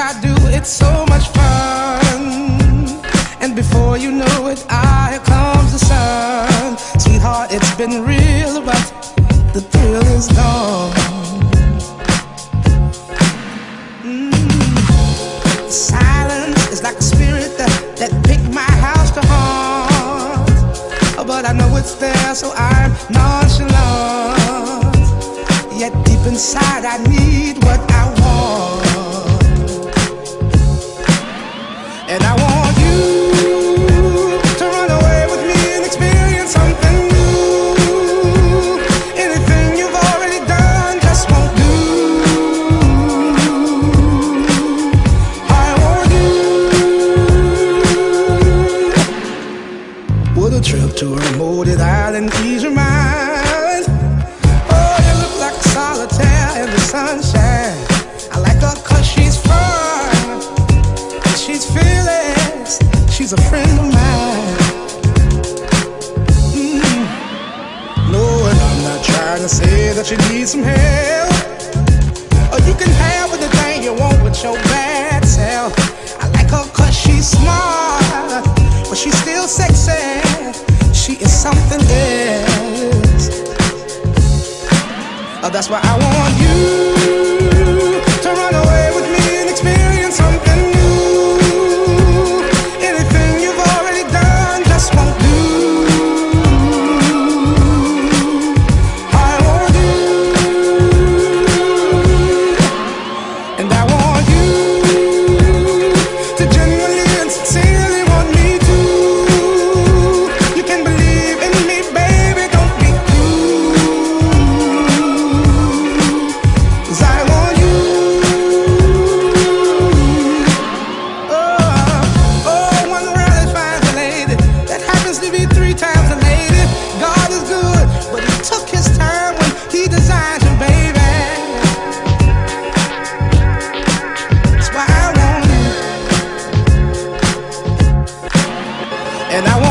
I do, it's so much fun. And before you know it, here comes the sun. Sweetheart, it's been real, but the thrill is gone. Mm. Silence is like a spirit that, that picked my house to haunt. But I know it's there, so I'm nonchalant. Yet deep inside, I need what I want. To a remote island, ease your mind. Oh, you look like solitaire in the sunshine. I like her cause she's fun. And she's fearless. She's a friend of mine. Mm. No, and I'm not trying to say that you need some help. Oh, that's why I want. and I want